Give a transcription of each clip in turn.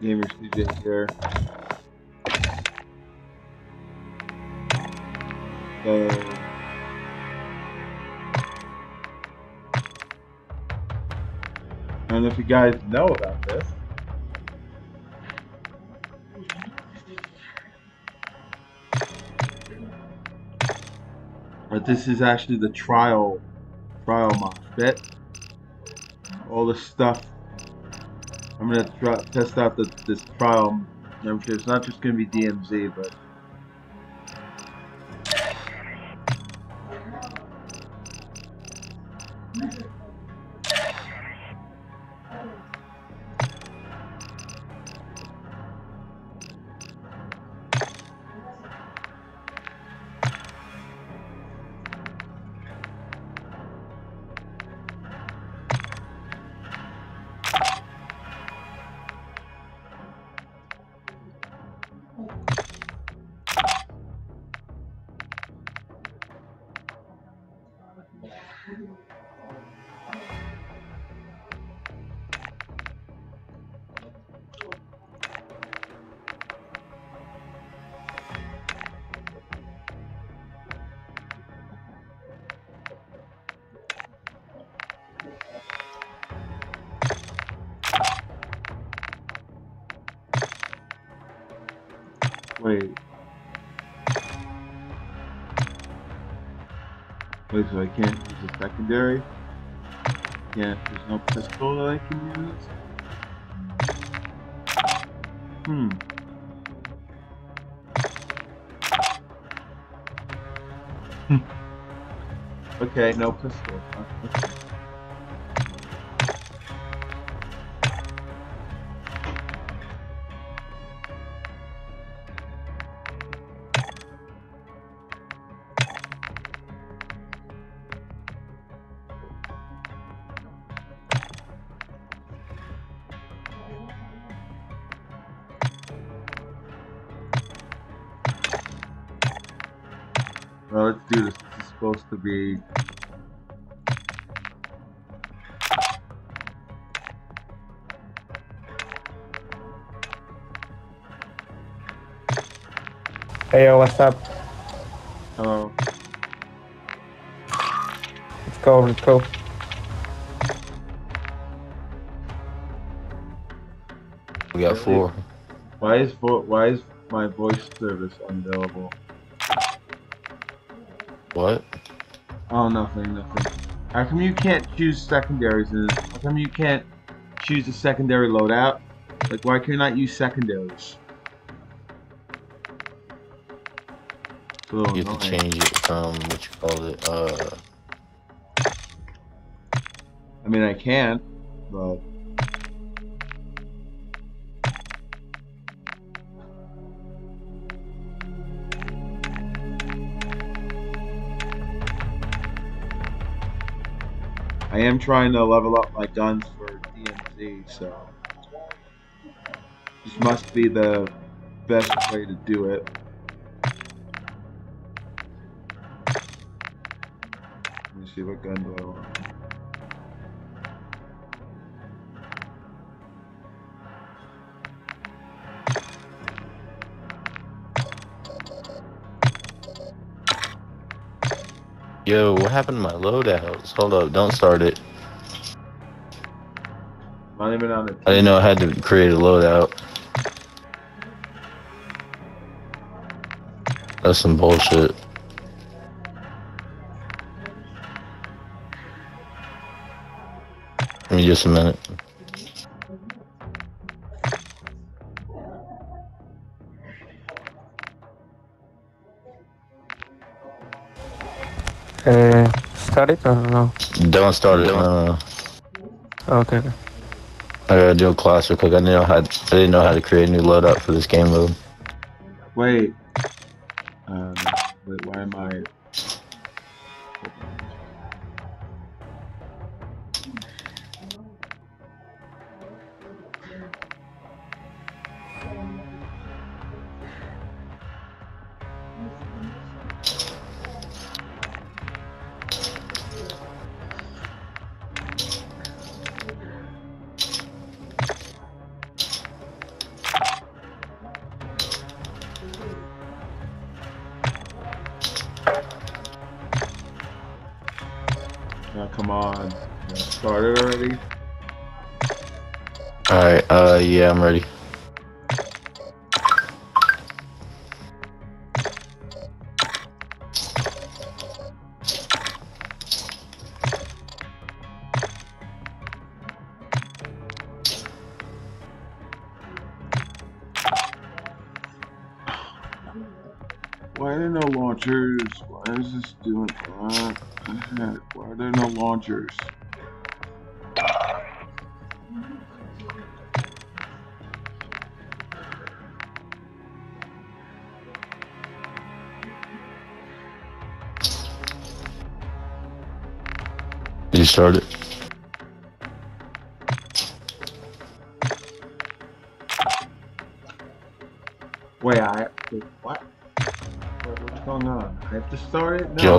Gamer CJ here. So, I if you guys know about this. But this is actually the trial trial MOSFET. All the stuff. I'm gonna try, test out the, this trial membership. It's not just gonna be DMZ, but okay, yo, what's up? Hello. Let's go, let's go. We got four. Why is vo- why is my voice service unavailable? What? Oh, nothing, nothing. How come you can't choose secondaries? And how come you can't choose a secondary loadout? Like, why can you not use secondaries? You have to change it from what you call it. Uh, I mean, I can, but I am trying to level up my guns for DMZ, so this must be the best way to do it. See what gun do I want. yo, what happened to my loadouts? Hold up, don't start it. Not even on the I didn't know I had to create a loadout. That's some bullshit. Give just a minute. Uh, start it or no? Don't start it. No, no. Okay, okay. I gotta do a class real quick. I didn't know how. I didn't know how to create a new loadout for this game mode. Wait.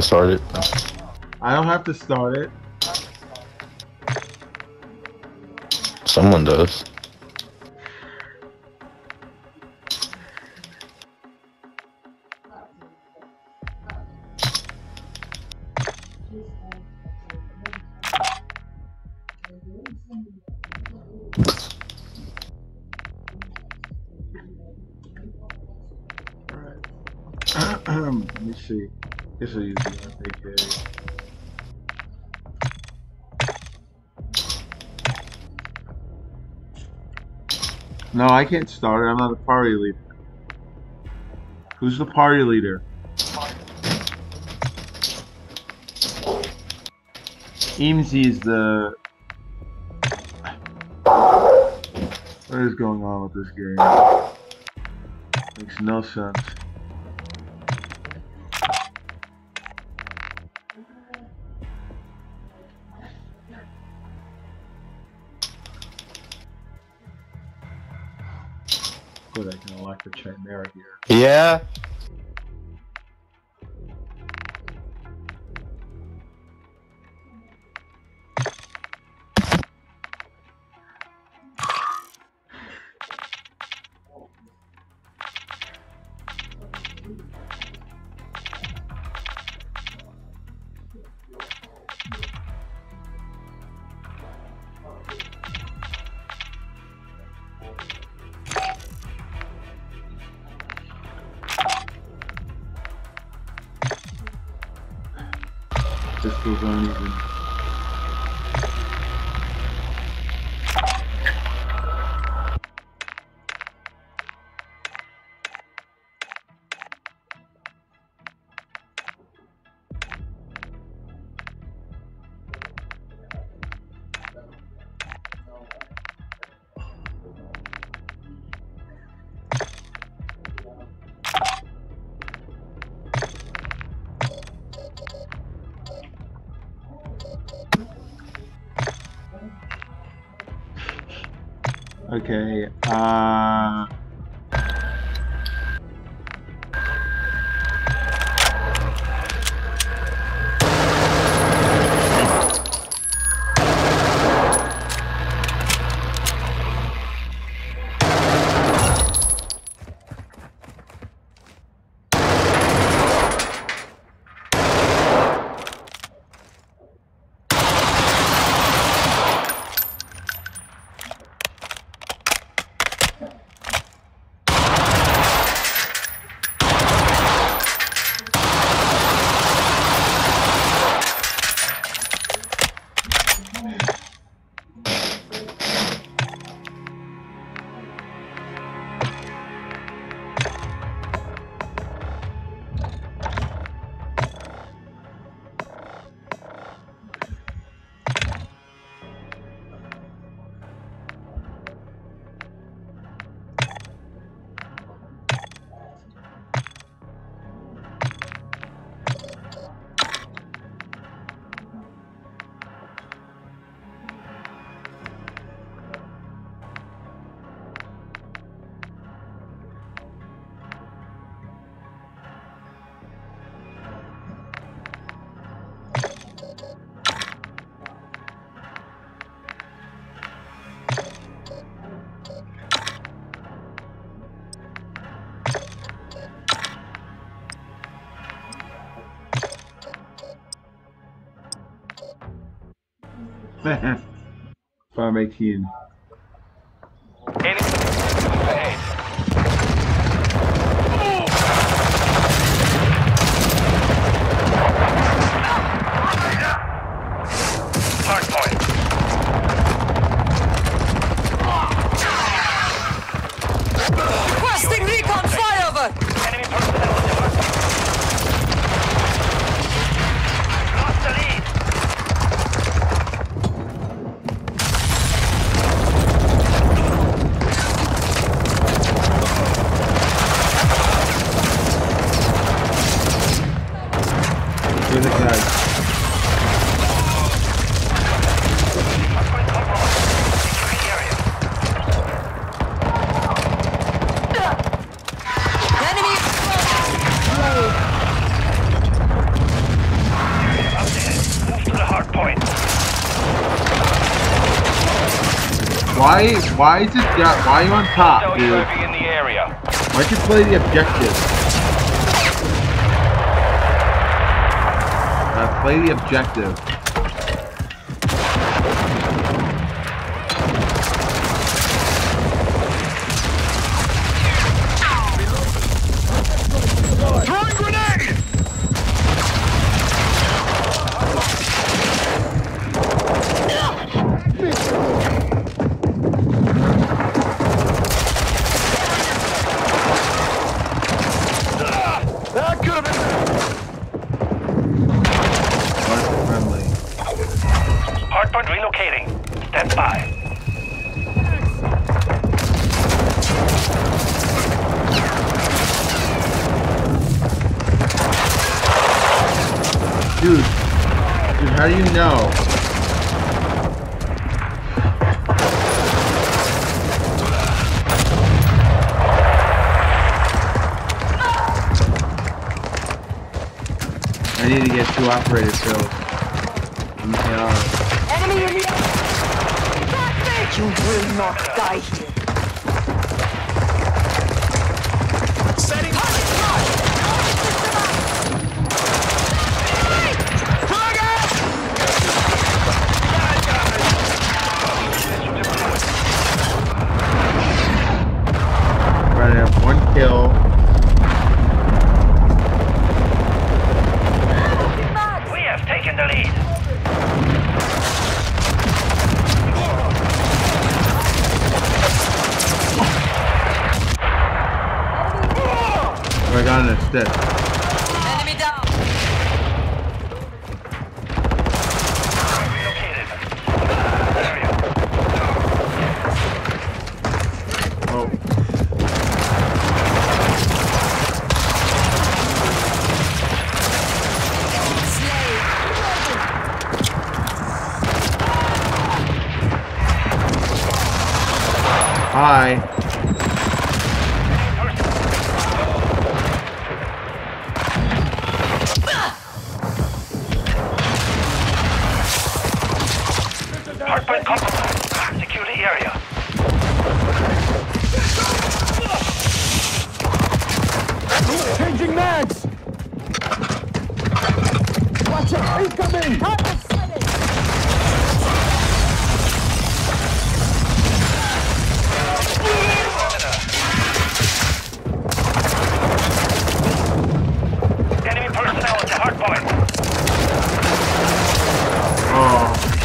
Start it? Y'all No, started? I don't have to start it. Someone does. No, I can't start it. I'm not the party leader. Who's the party leader? Eamsy is the. What is going on with this game? Makes no sense. A chimera here. Yeah. Okay, uh. Farm 18. Why is? Why are you on top, dude? Why'd you play the objective? Uh, play the objective.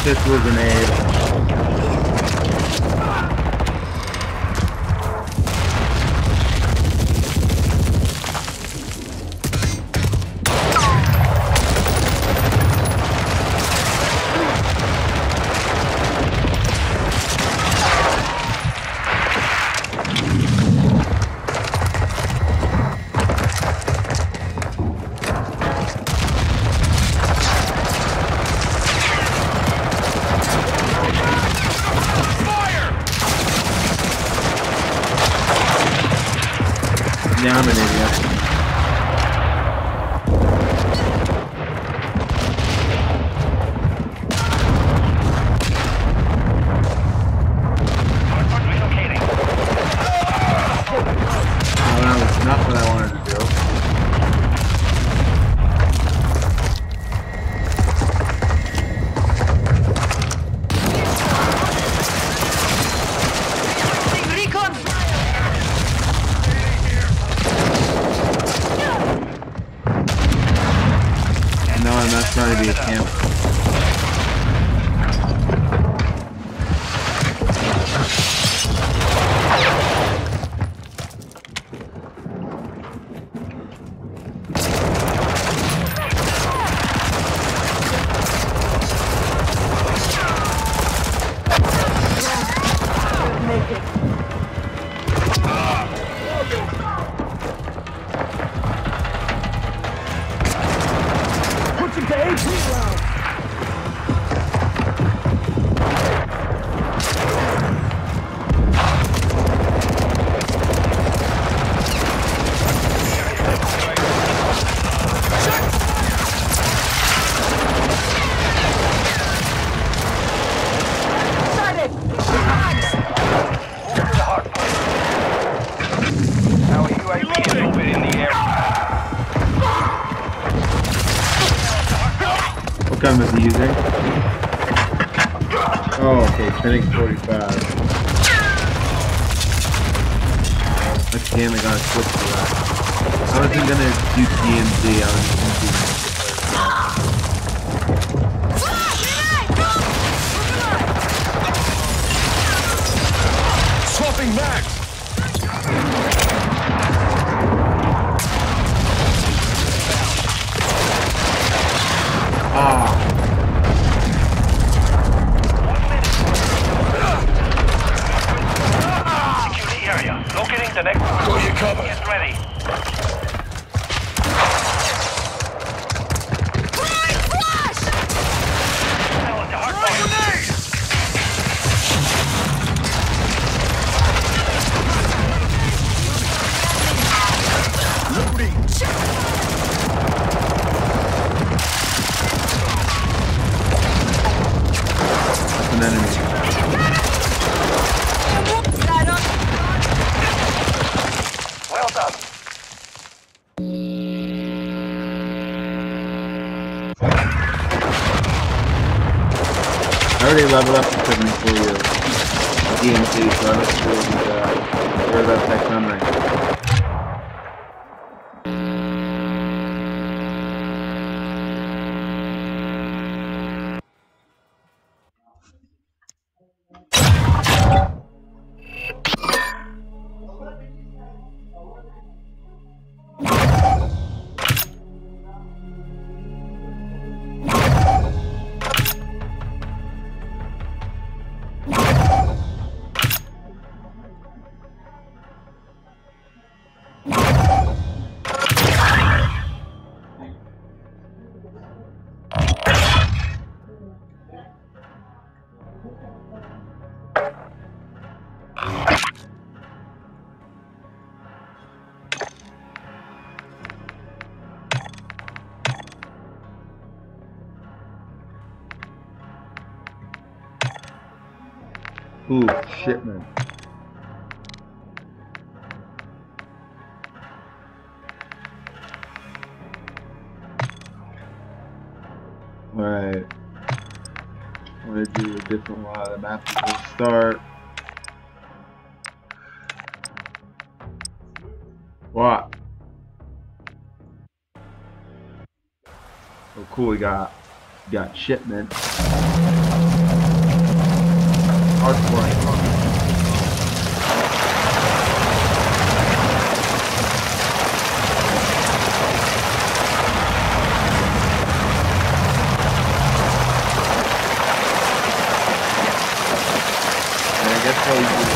This was an aid. I already leveled up to 74 years. DMZ, so I don't really where that tech gun rank. Man. Alright. I'm gonna do a different one. of The map gonna start. What? Oh, cool. We got, we got shipment. Hardcore. And I guess how you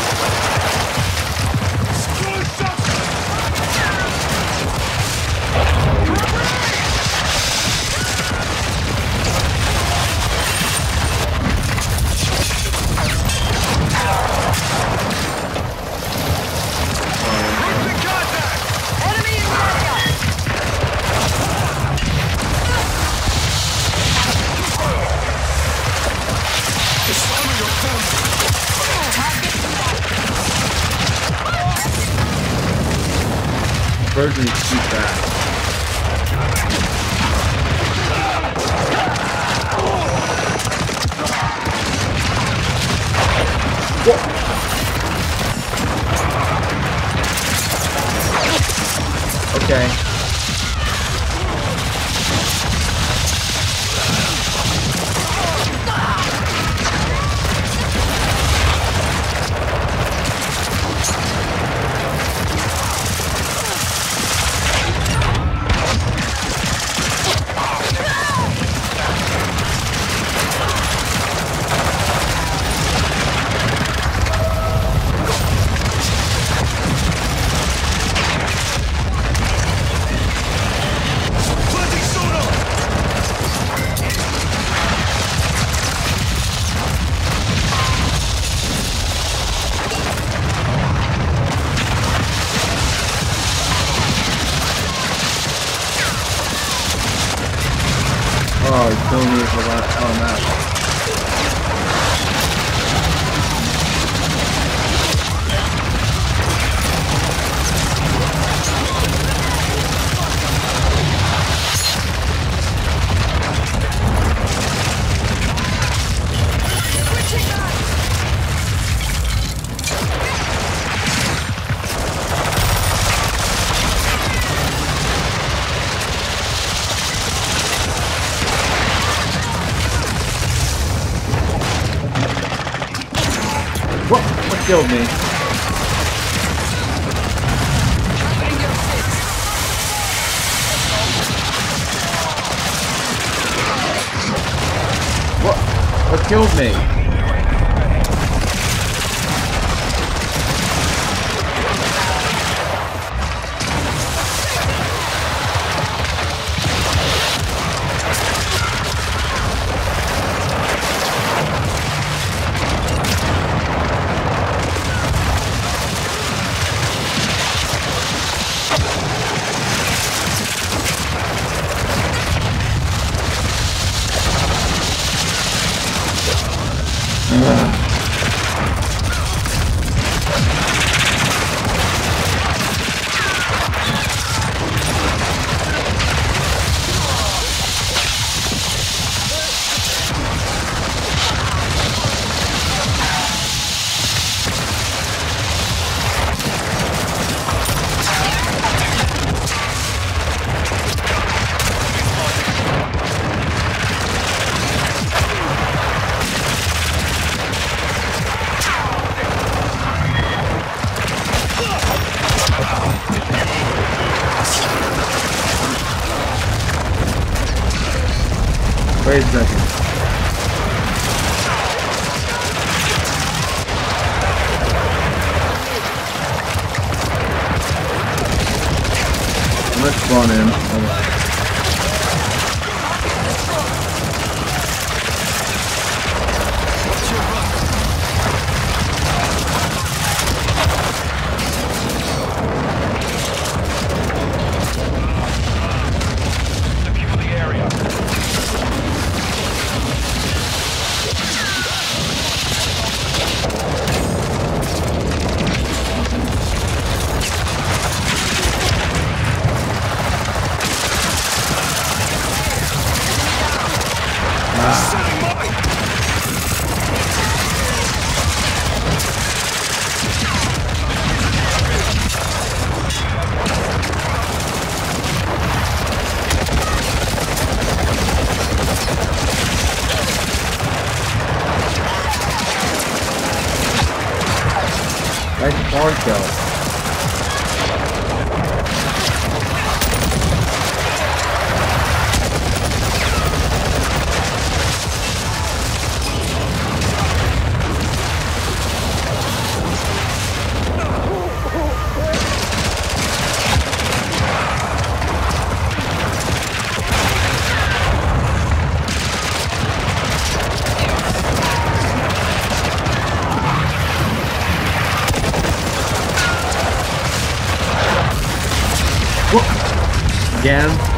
Again?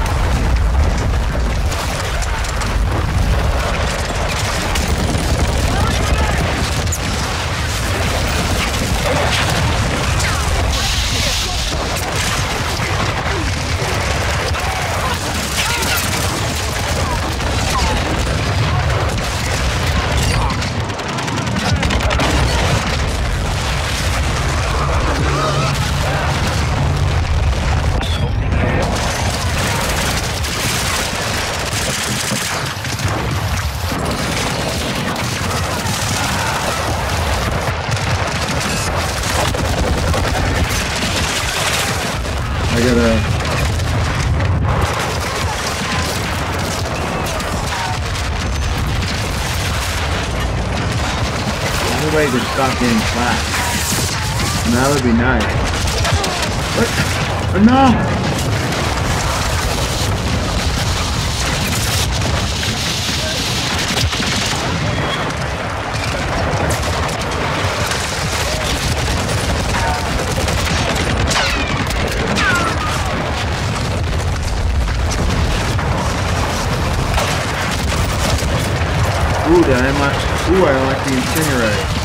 Stop getting flat. That would be nice. What? Oh, no! Ooh, I like, ooh, I like the incinerator.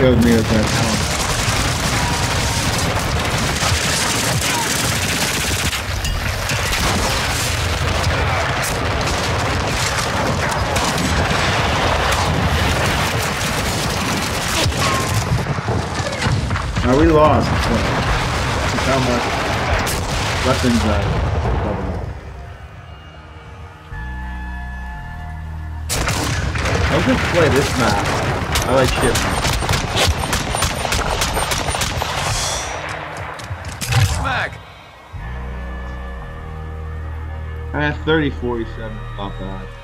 Killed me that. Now we lost. So. Look how much weapons I. I'll just play this map. I like shit I had 30 47, not bad.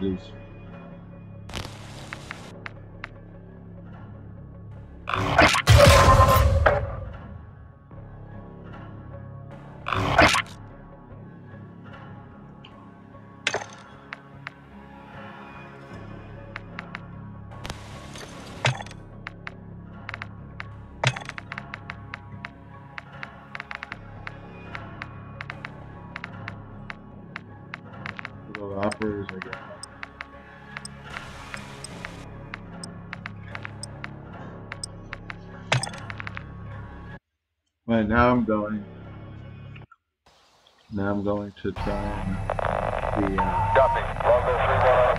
Deus. Now I'm going. Now I'm going to try and the uh, Copy.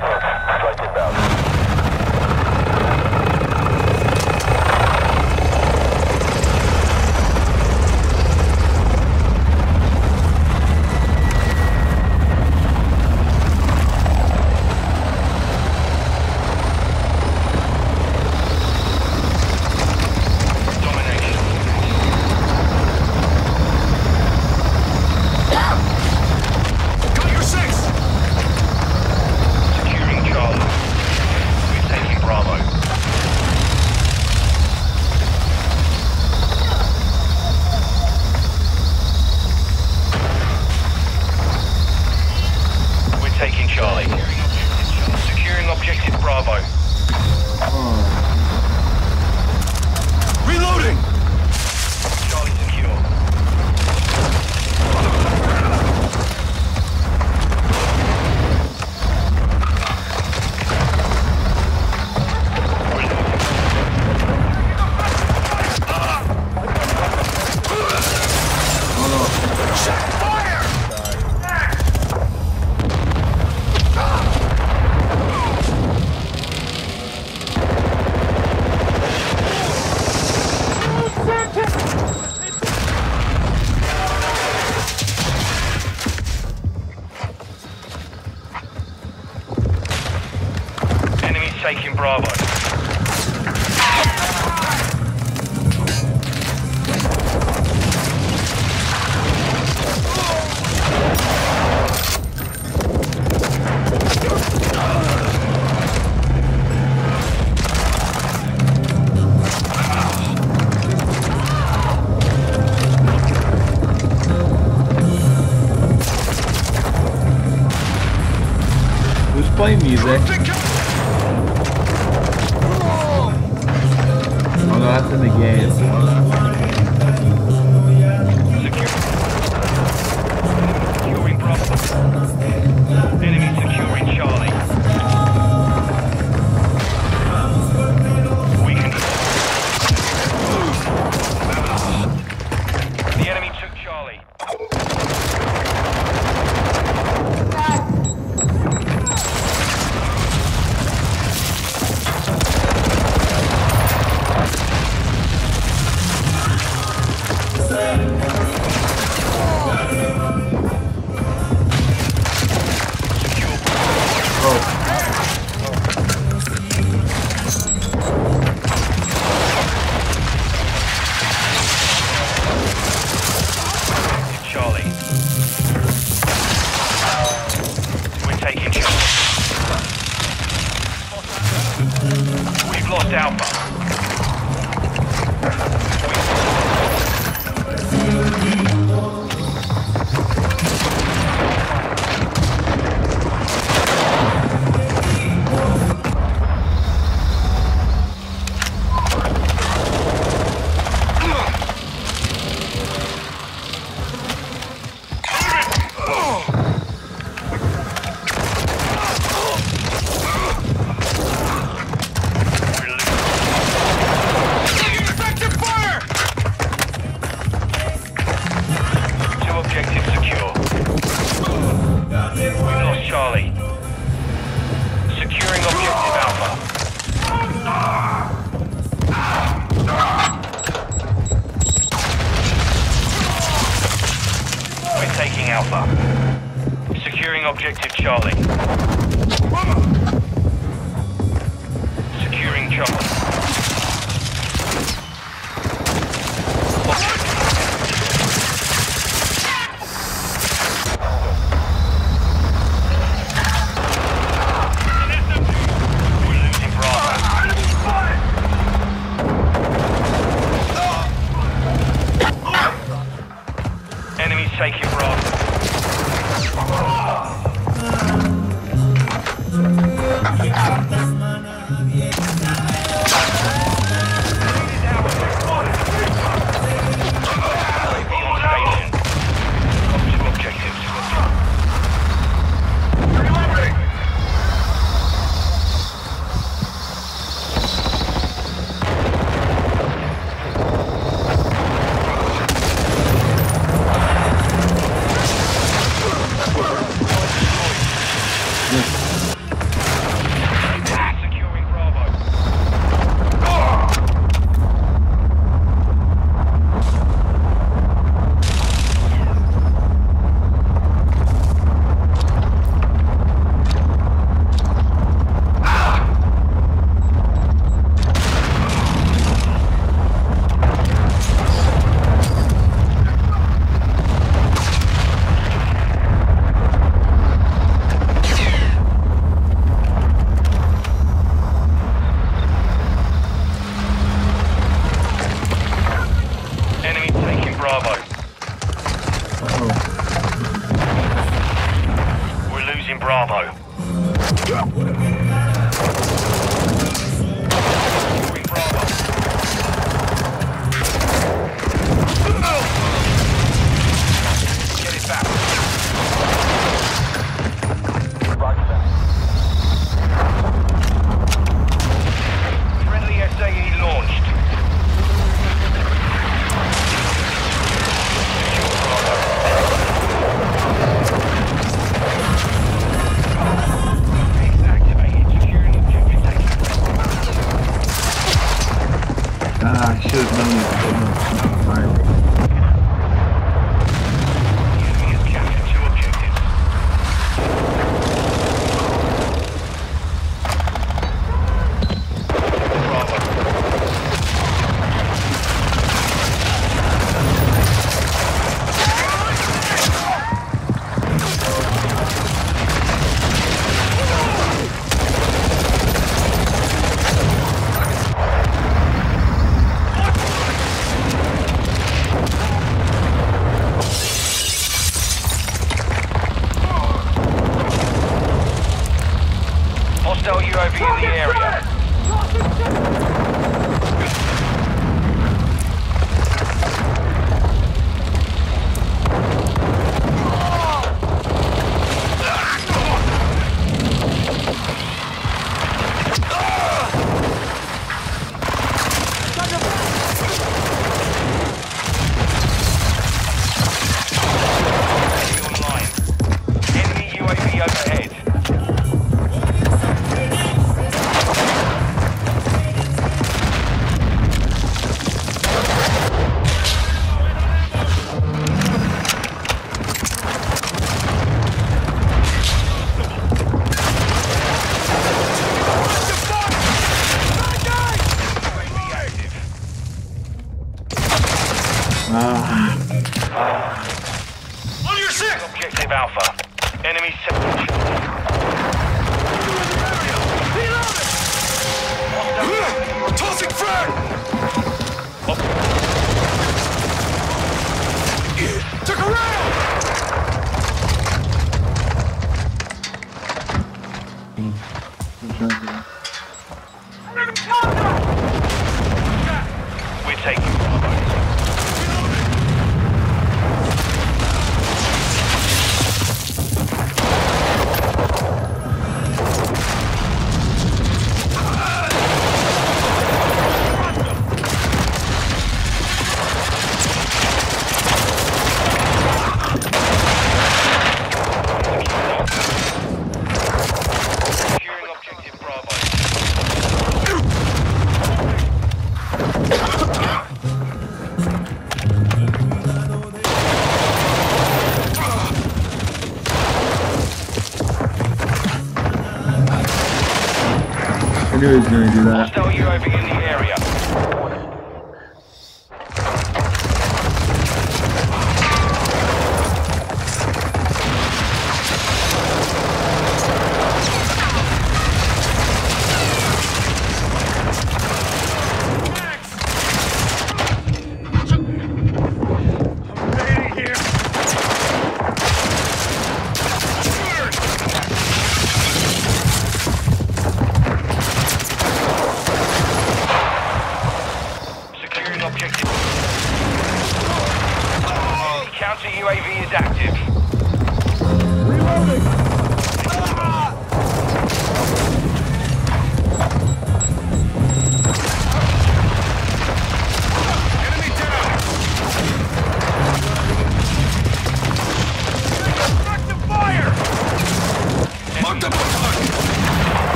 Taking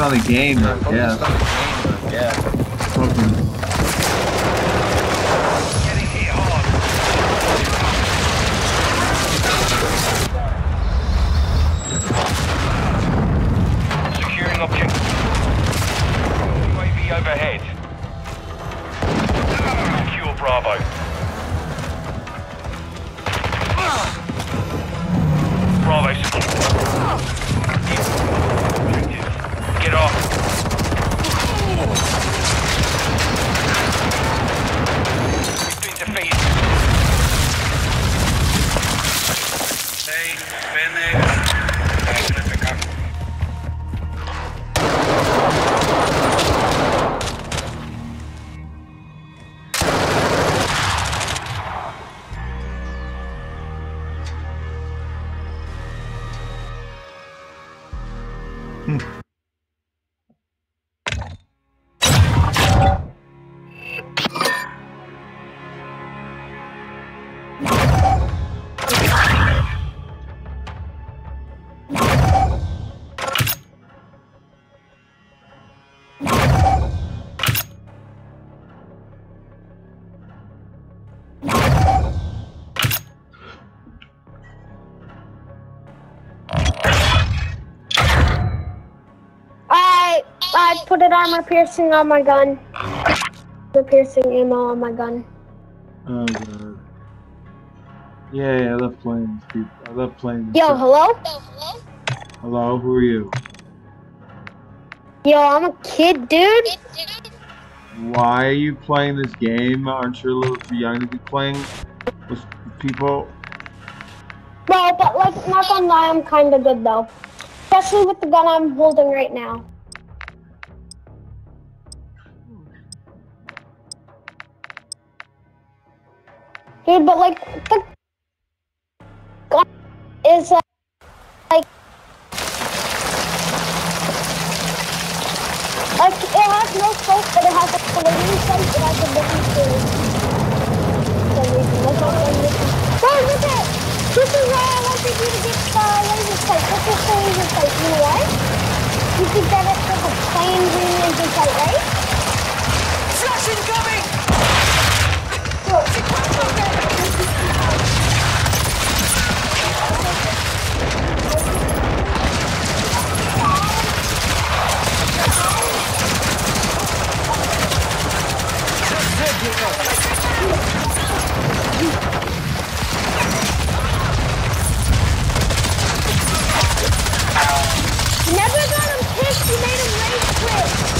on the game, guess. Hmm. I put an armor piercing on my gun. The piercing ammo on my gun. Oh god. Yeah, yeah, I love playing. I love playing this Yo, hello? Hello, who are you? Yo, I'm a kid, dude. Why are you playing this game? Aren't you a little too young to be playing with people? No, but like, not gonna lie, I'm kinda good though. Especially with the gun I'm holding right now. Dude, but like, the gun is uh, like, like, it has no scope, but it has a collision sight that I can listen to. For some reason. That's not one reason. Bro, look at This is why I wanted you to get the laser sight. This is the laser sight. You know what? You can get it with a plain green laser sight, right? Flash incoming! Never got him pissed. You made him rage quit.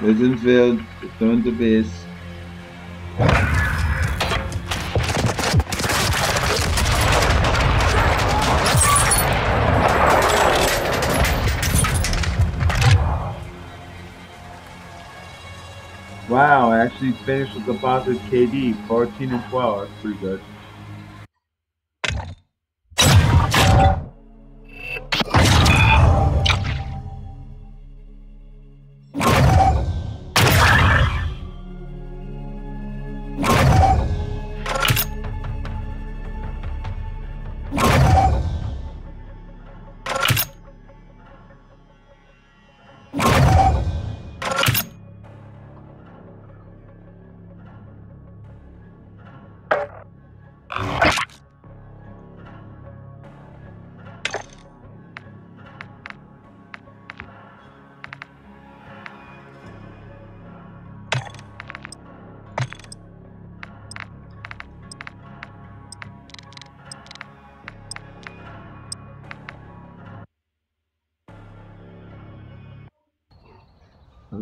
Da sind wir. Return to base. Wow, I actually finished with the boss with KD, 14 and 12. That's pretty good.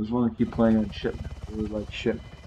just want to keep playing on shipment. I like shipment.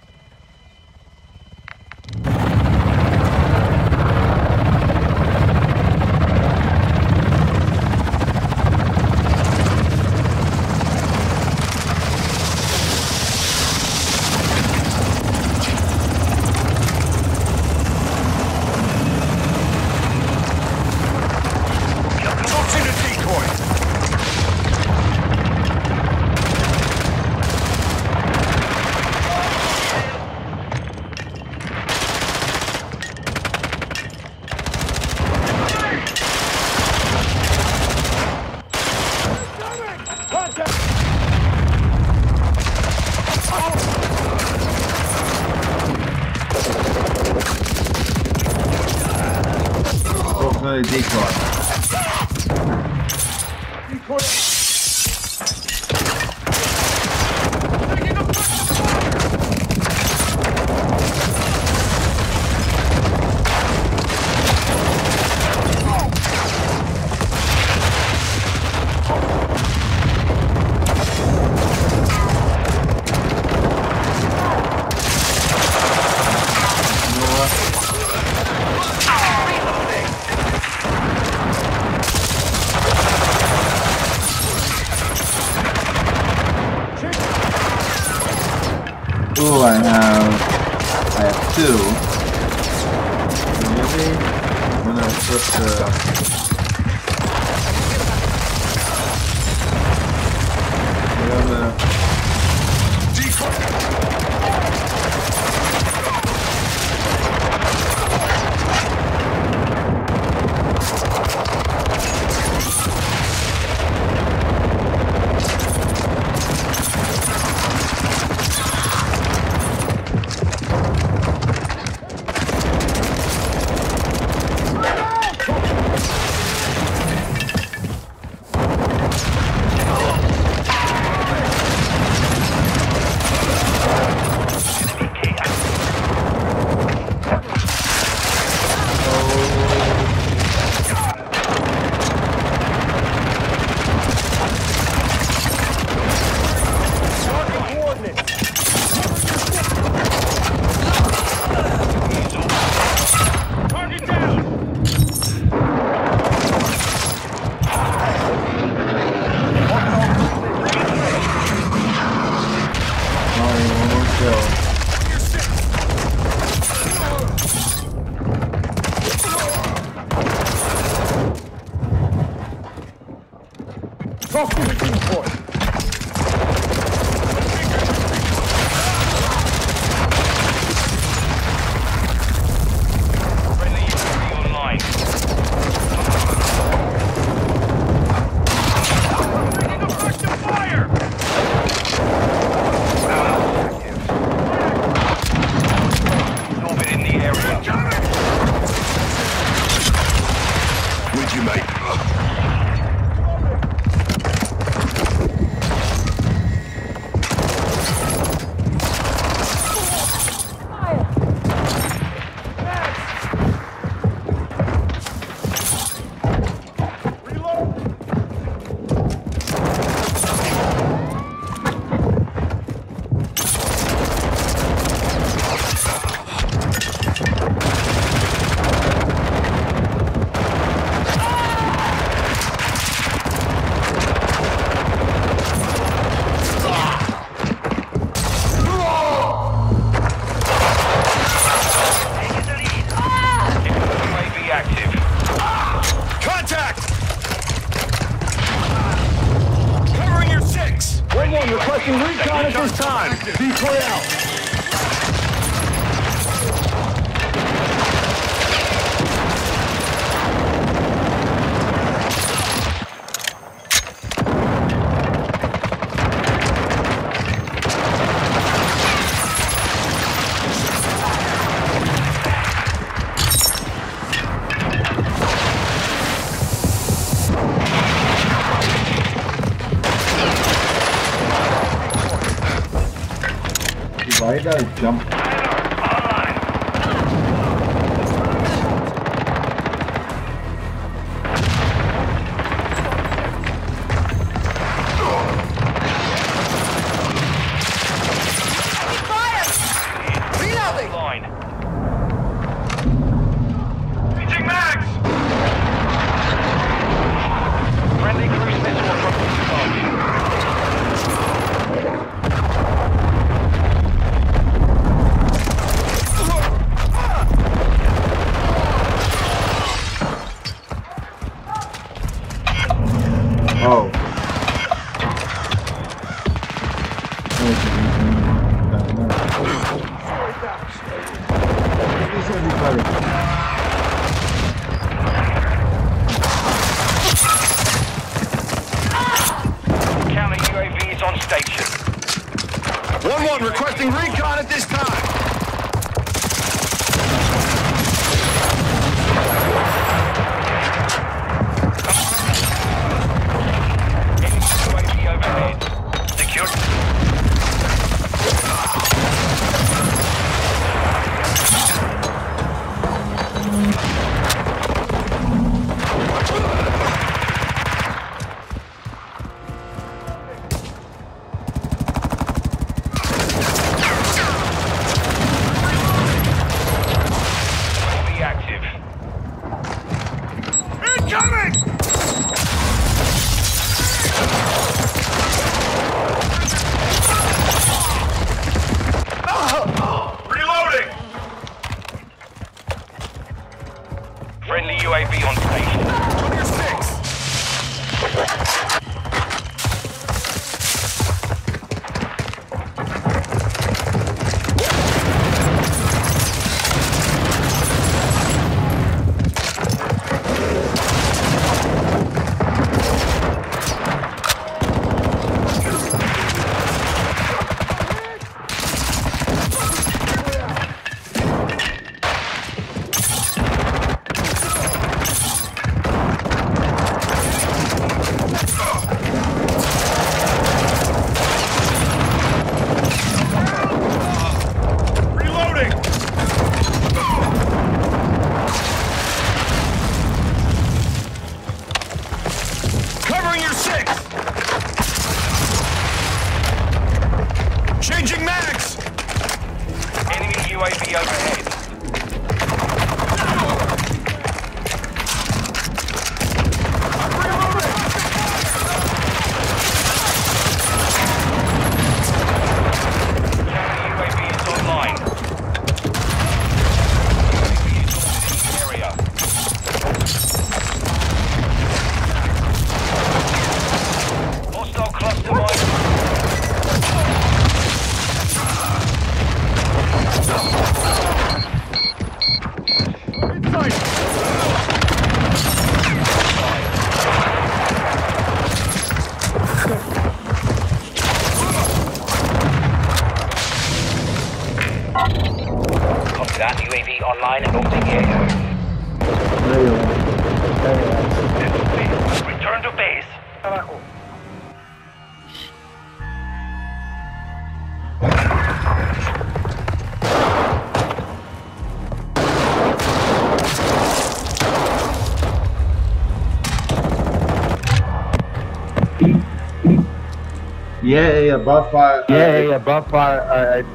Yeah, yeah, yeah, bonfire. Yeah, yeah, bonfire.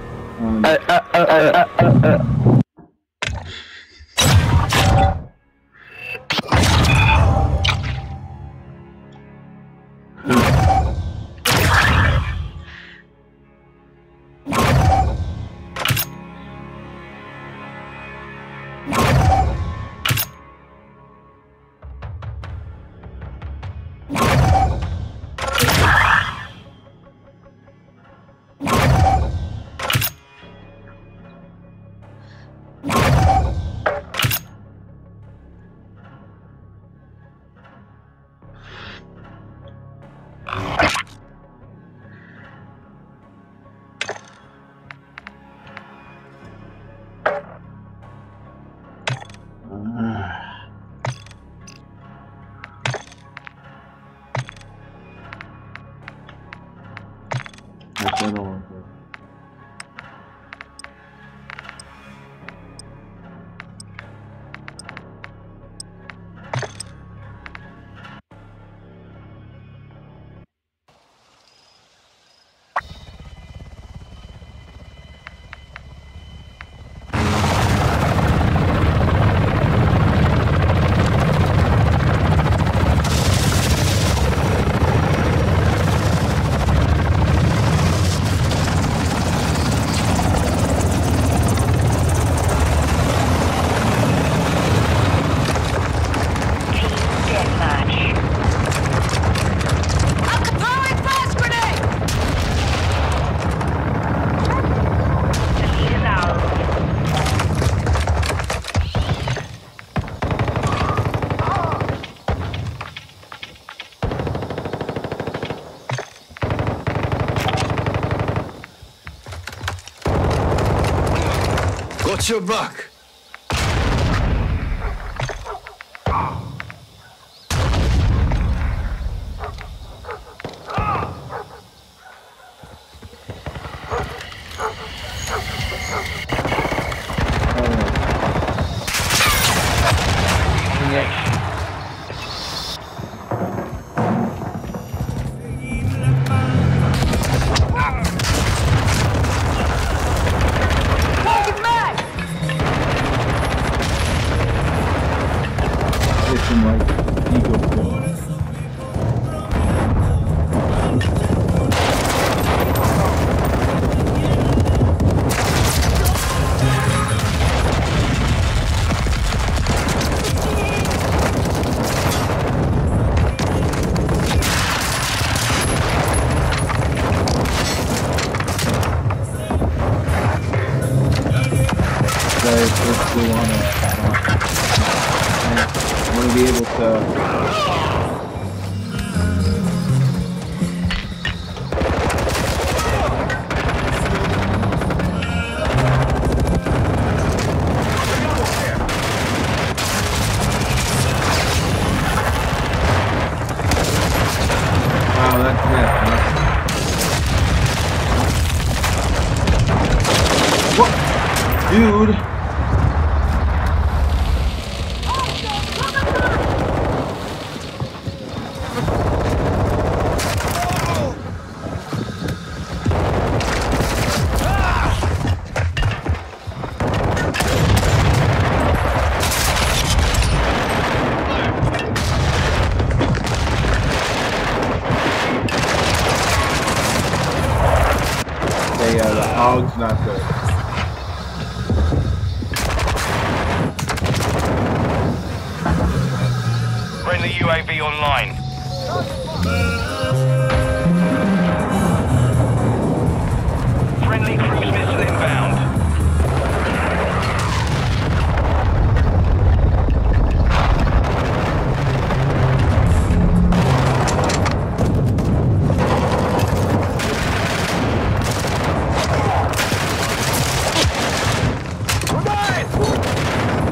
Mm. I, I, I, I, I, What's your buck? Friendly UAV online. Friendly cruise missile inbound.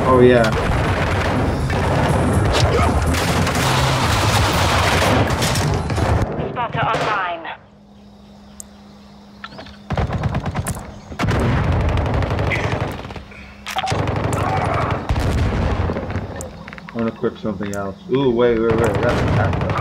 Oh yeah. Something else. Ooh, wait, wait, wait. That's a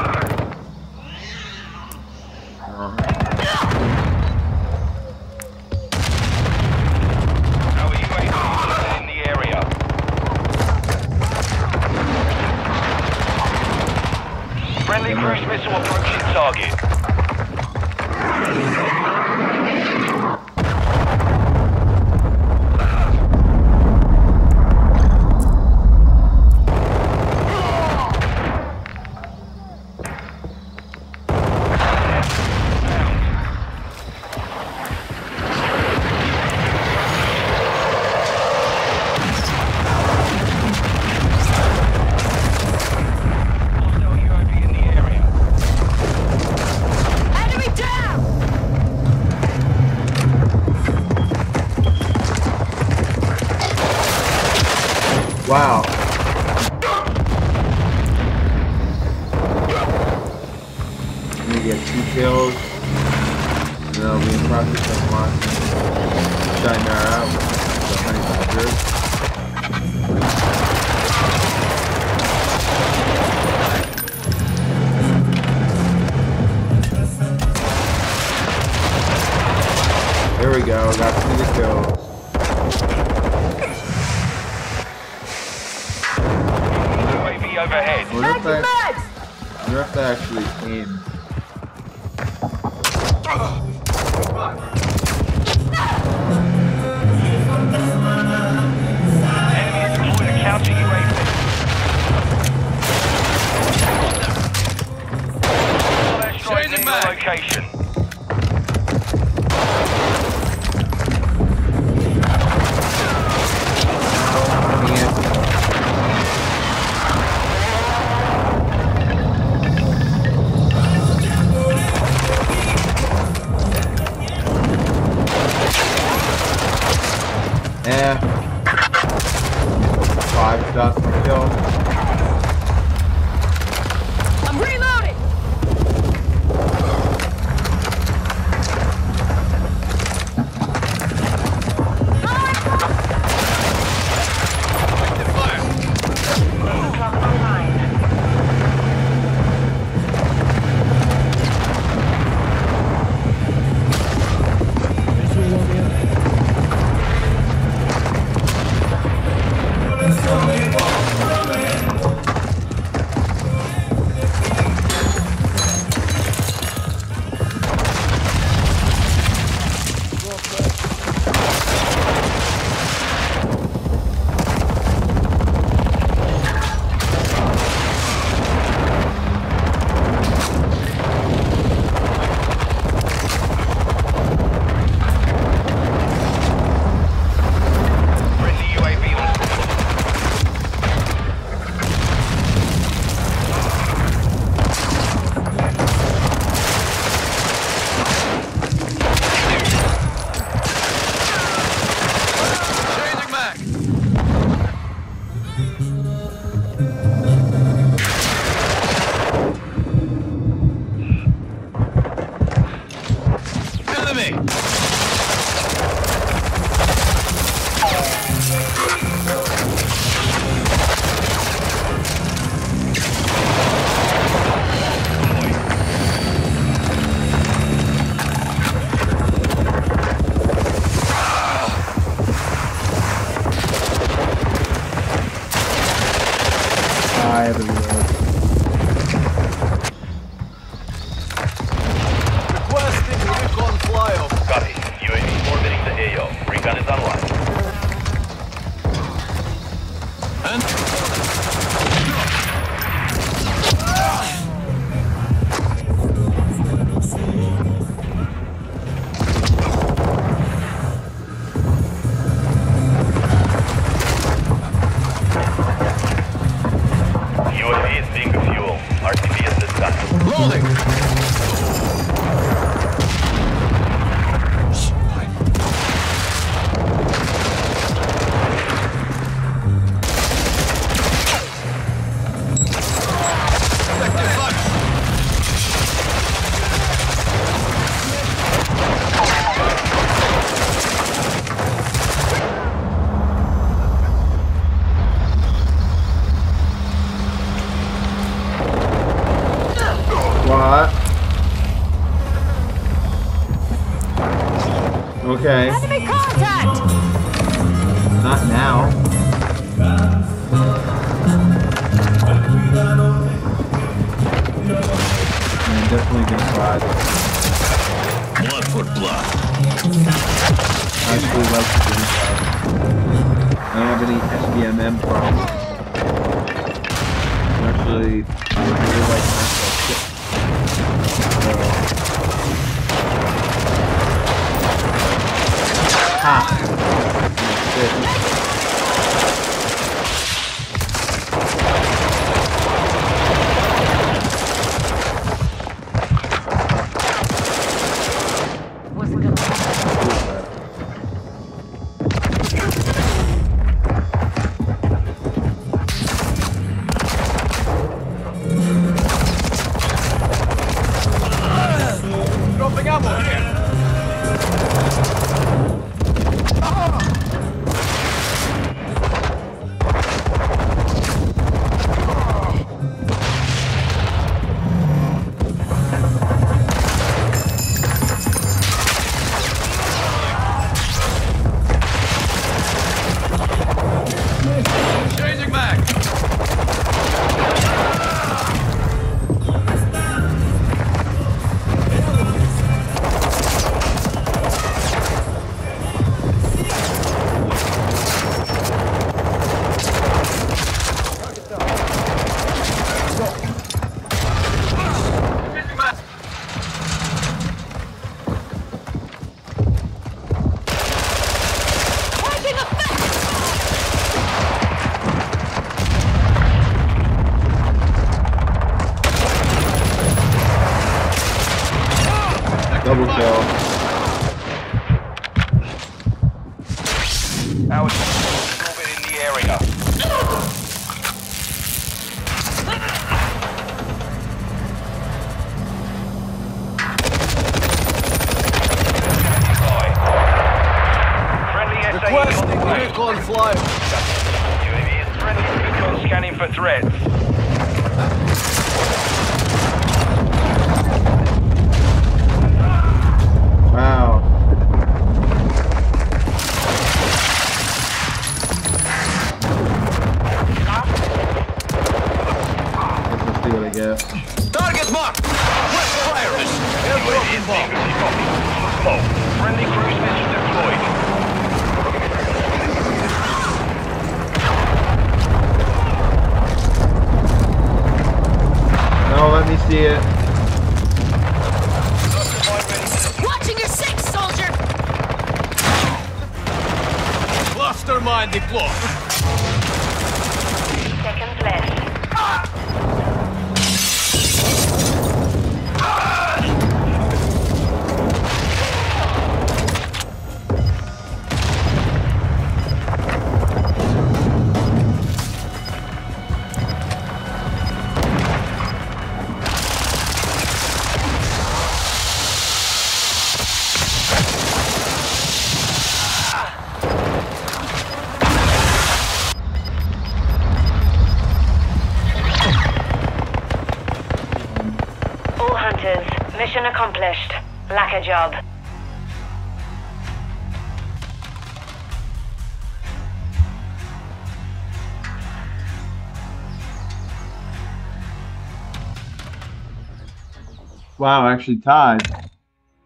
Wow, actually tied.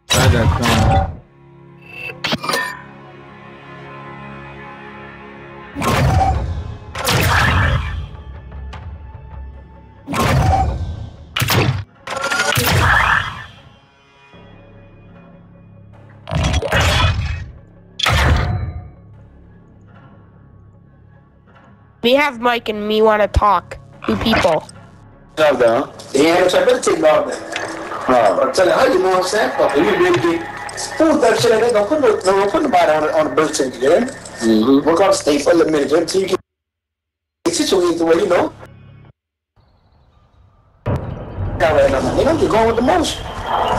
Tied that time. Me have Mike and me want to talk. Two people. job down. They had a try better take off telling you, how you know what I'm saying? Fuck, you really get that shit. They gonna put no, they gonna put nobody on the on the birth certificate. Mm-hmm. Work on state for a little minute until you get situated the way you know. Right now, man. I'm just going with the motion.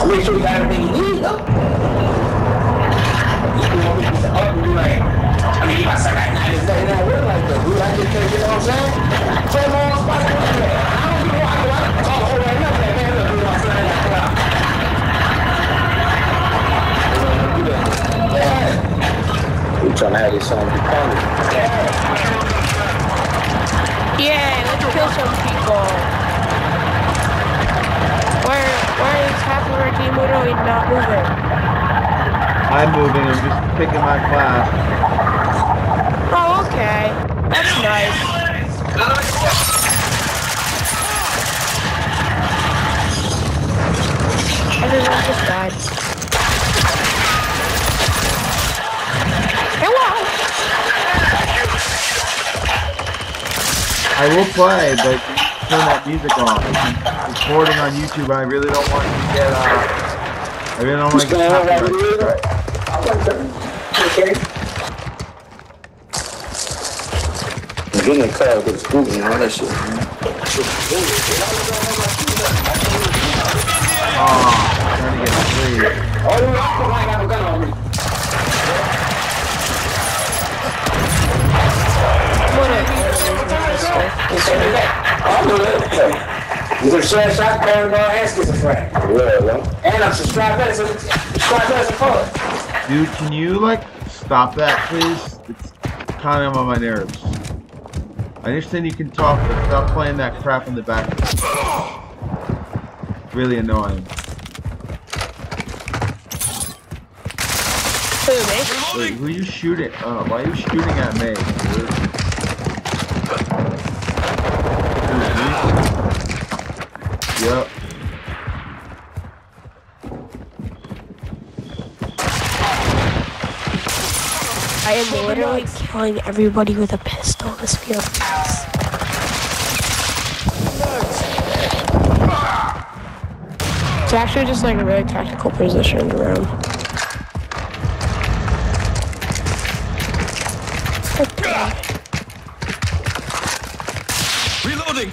Make sure you got everything you need, though. You know, we just up and be like, I mean, you got something like that. It's not work like that, dude. I just can't, you know what I'm saying? Play more on spot. I don't know why. I call her right now. Like, man, look, dude, I'm saying that. Yeah. We trying to have this on recording. Yay, let's kill some people. Where, where is half of our team literally not moving? I'm moving. I'm just picking my class. Oh, okay. That's nice. Everyone just died. Hello! I will play, but turn that music off. I'm recording on YouTube. I really don't want to get. Uh, I really don't want to get copyright. Okay. I'm getting a car with Google and all that shit. Oh, trying to get free. Oh, no, I got a gun on me. I'll do that. You can share shotgun and ask us a friend. Yeah, And I'm subscribed as a subscribed as a follower. Dude, can you like stop that, please? It's kind of on my nerves. I understand you can talk, but stop playing that crap in the back. It's really annoying. Who, me? Wait, who are you shooting? Oh, why are you shooting at me? dude? Who, me? Yep. I am literally killing everybody with a pistol. This feels nice. It's actually just like a really tactical position room. Reloading.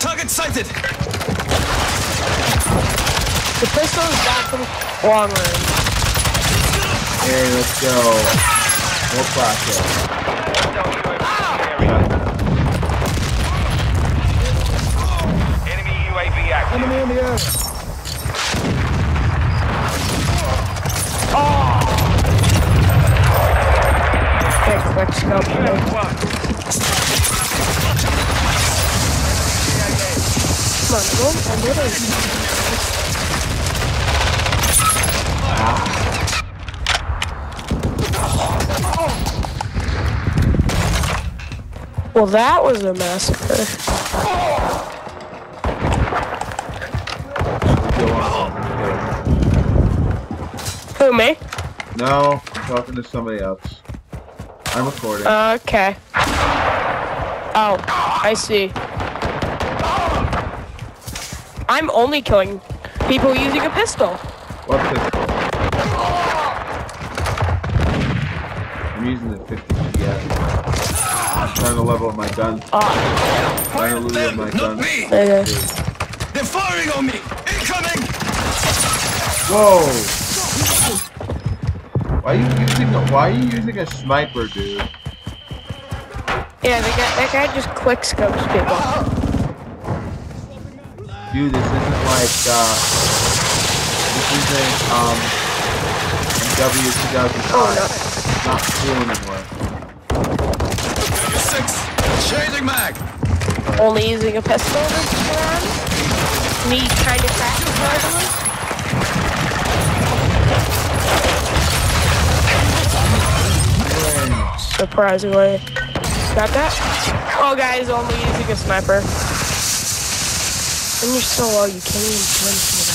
Target sighted. The pistol is back from long range. Hey, let's go. More practice. Enemy UAV active. Okay, quick scope. Come on, go. I'm literally. Well, that was a massacre. Who, me? No, I'm talking to somebody else. I'm recording. Okay. Oh, I see. I'm only killing people using a pistol. what pistol? I'm using the 50 GS. I'm trying to level up my gun. Ah, Trying to loot up my gun. me. okay. They're firing on me. Incoming. Whoa! Why are you using a, why are you using a sniper, dude? Yeah, that guy, that guy just quick scopes people. Dude, this isn't like uh this isn't um MW 2005. Oh, no. It's not cool anymore. Six. Changing mag. Only using a pistol this round. Me kind of practicing. Surprisingly. Got that? Oh, guys, only using a sniper. And you're so low, you can't even through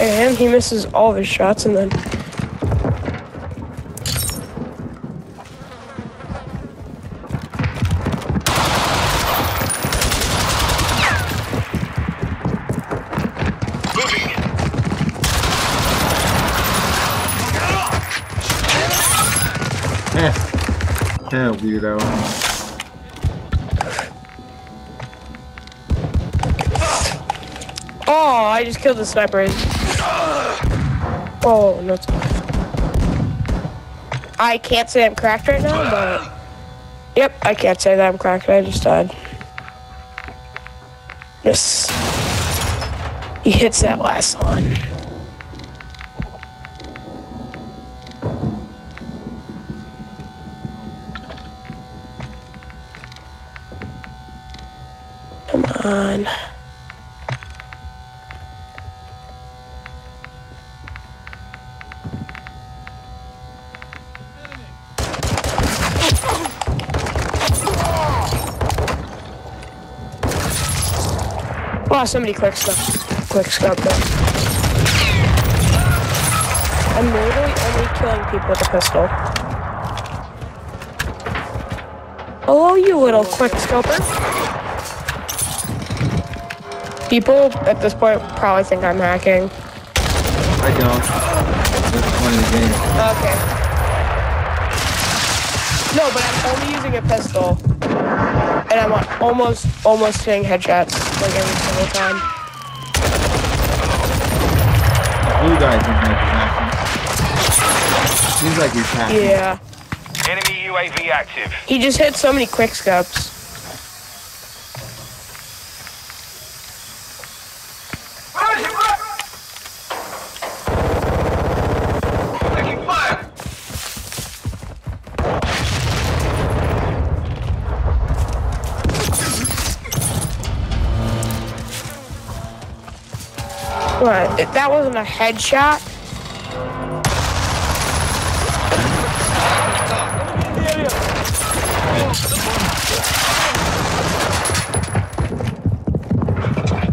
And he misses all of his shots, and then Moving. Eh. Yeah, weirdo. oh, I just killed the sniper. Oh no. it's- I can't say I'm cracked right now, but yep, I can't say that I'm cracked. I just died. Yes. He hits that last one. Come on. Oh, somebody quick stuff. Quick scope there. I'm literally only killing people with a pistol. Hello, you little quick scoper. People at this point probably think I'm hacking. I don't. That's fun in the game. Okay. No, but I'm only using a pistol. And I'm almost, almost hitting headshots like every single time. Blue guy's in might be. Seems like he's hacking. Yeah. Enemy UAV active. He just hit so many quick scopes. If That wasn't a headshot.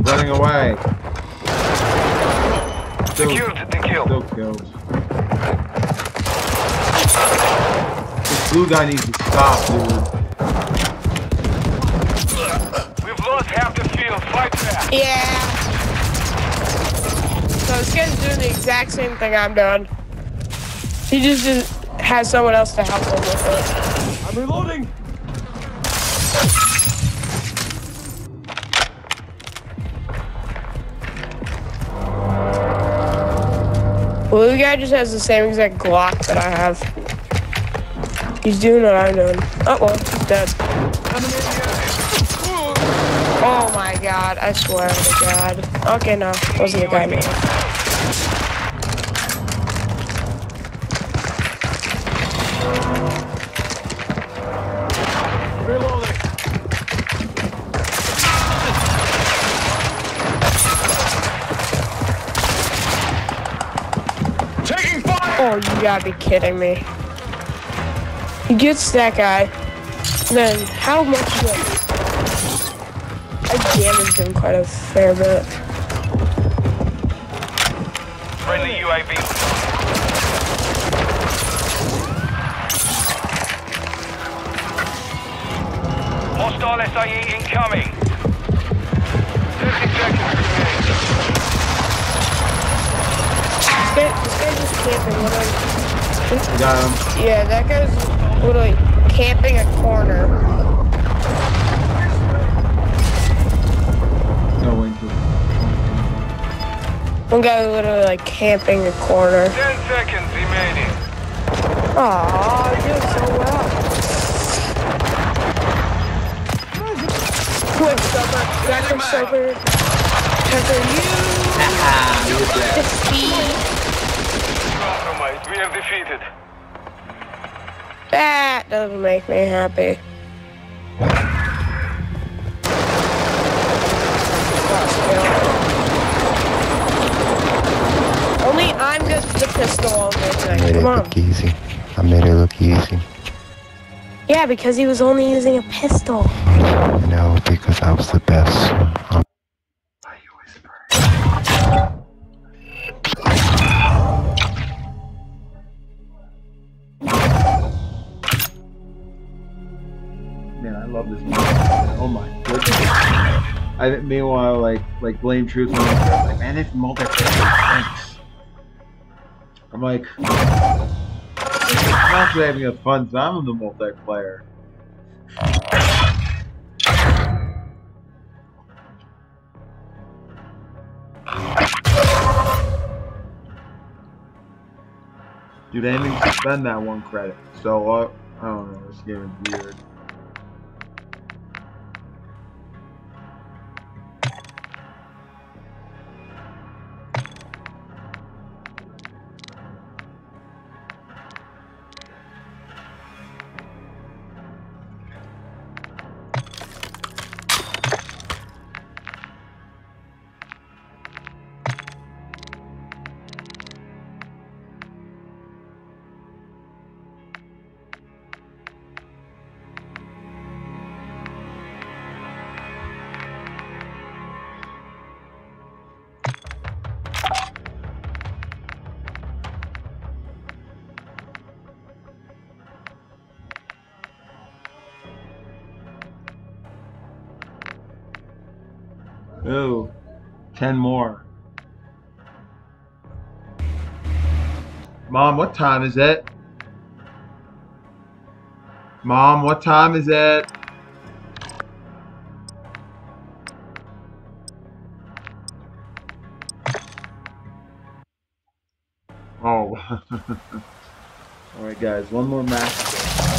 Running away. Still, Secured the kill. still kills. This blue guy needs to stop, dude. We've lost half the field. Fight back. Yeah. So this guy's doing the exact same thing I'm doing. He just, just has someone else to help him with it. I'm reloading. Blue guy just has the same exact Glock that I have. He's doing what I'm doing. Oh well, he's dead. Oh my god, I swear to god. Okay, no, wasn't the guy me. Gotta be kidding me. He gets that guy. Then how much? I damaged him quite a fair bit. Friendly UAV. Hostile SAE incoming. Got him. Yeah, that guy's literally camping a corner. No into One guy literally like camping a corner. 10 seconds remaining. Aw, you're doing so well. Quick, stopper. Got quick stopper. Tucker, you. Defeat. Compromised. We are defeated. That doesn't make me happy. Only I'm good with the pistol all day I tonight. made it Come on. look easy. I made it look easy. Yeah, because he was only using a pistol. Know because I was the best. Um, I meanwhile like like blame truth on like man this multiplayer stinks. I'm like I'm actually having a fun time in the multiplayer. Dude, I didn't spend that one credit. So, uh, I don't know, this game is weird. 10 more. Mom, what time is it? Mom, what time is it? Oh. Alright, guys, one more match.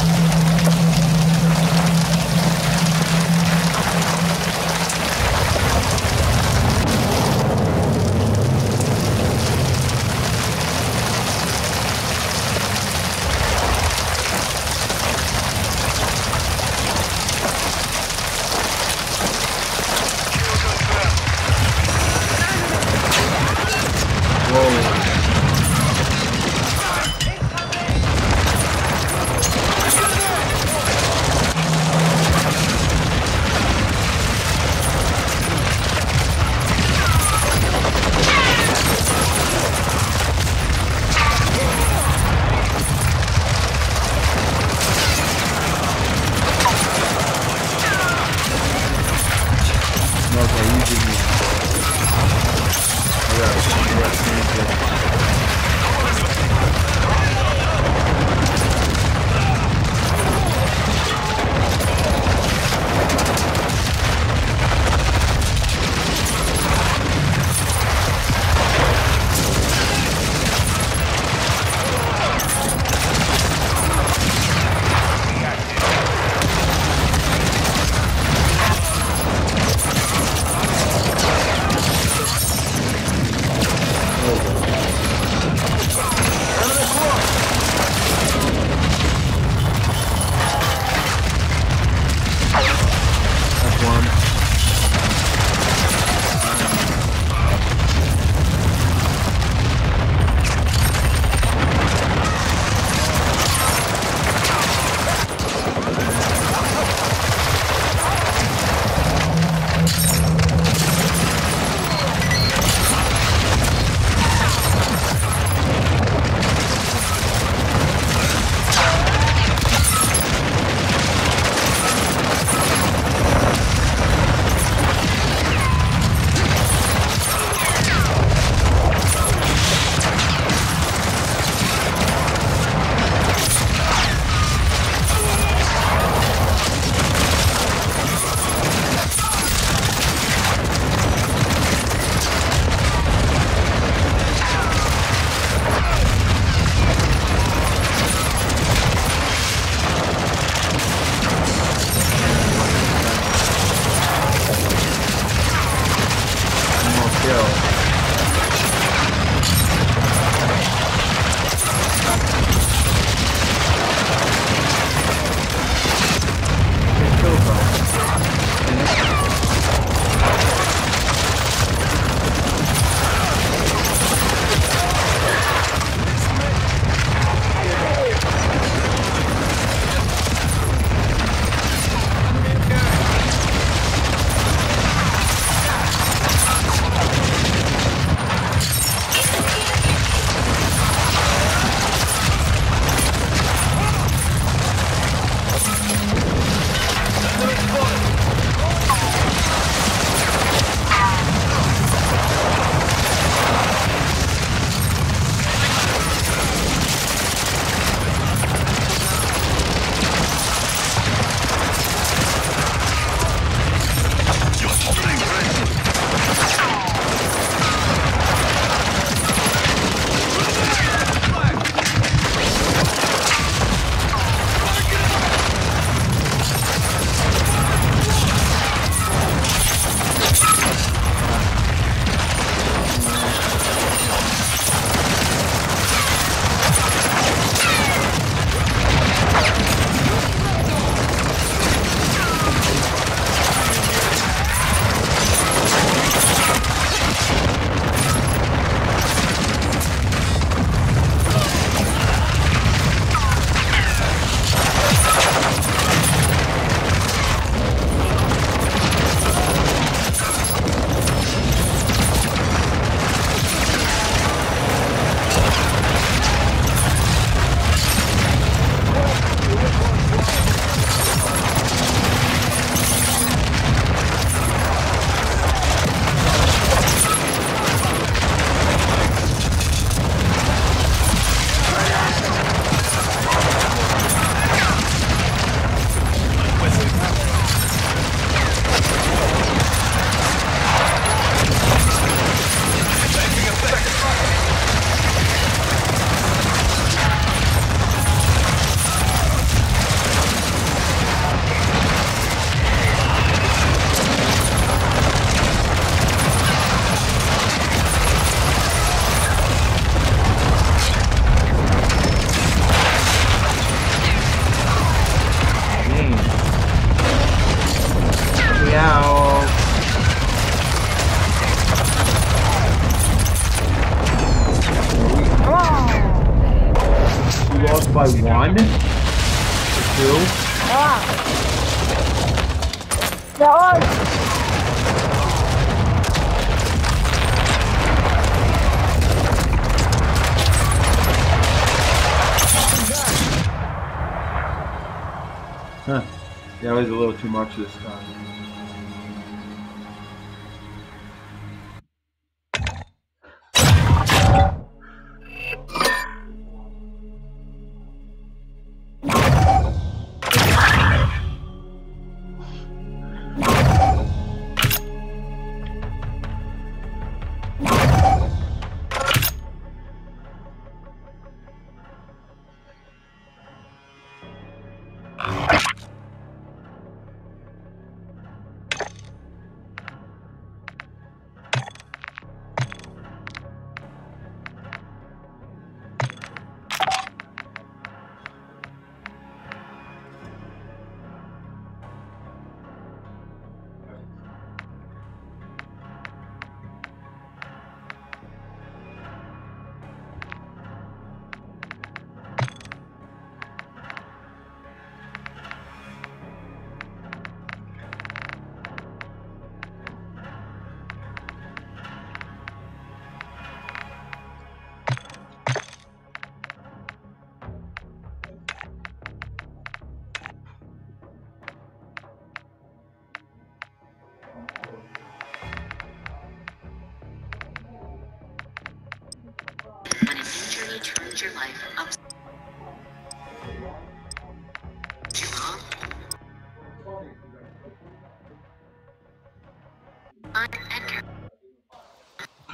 Much this time.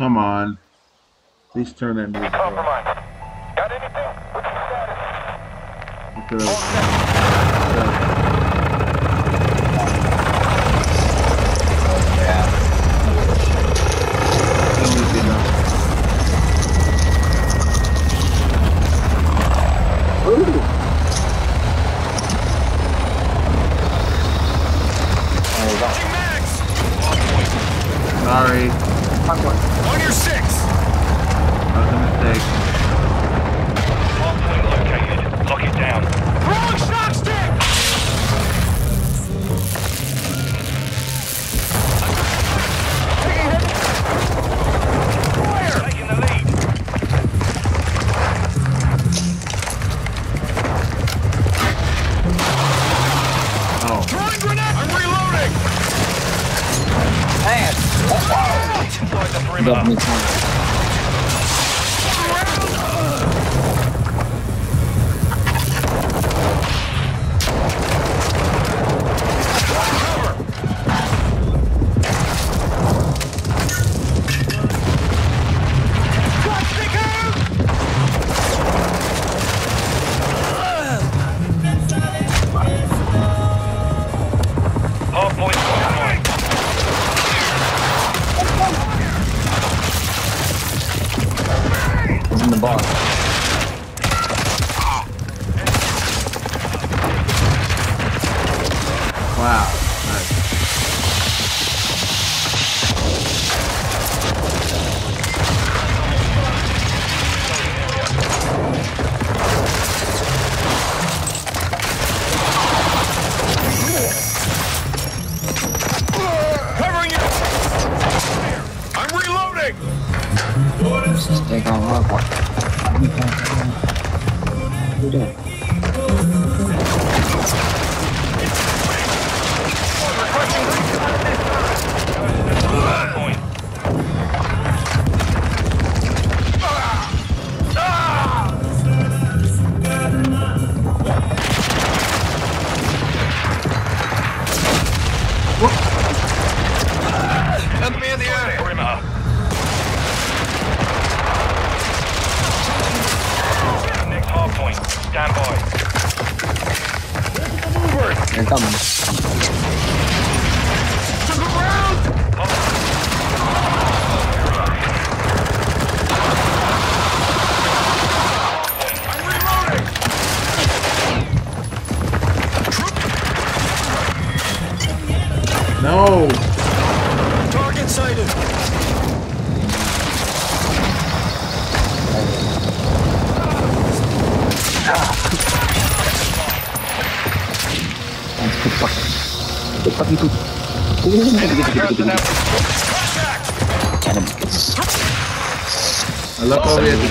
Come on. Please turn that music off. Got anything? What's the status? Look at that. That would be enough. Changing mags. Sorry. On your six. That was a mistake. Hardpoint located. Lock it down. Dormir.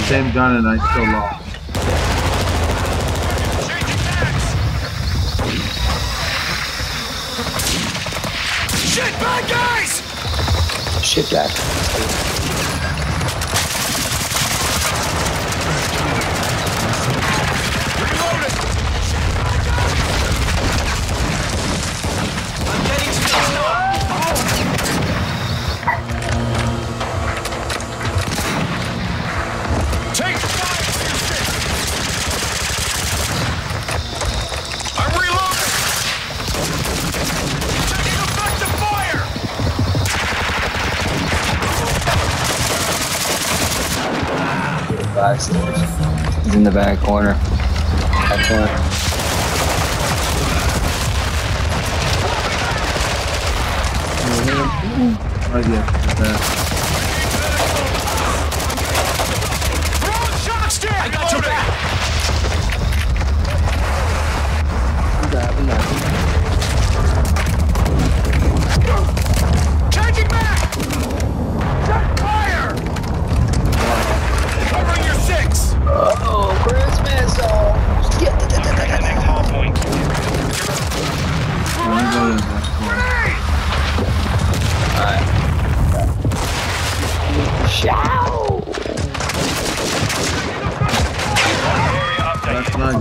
same gun and I still lost.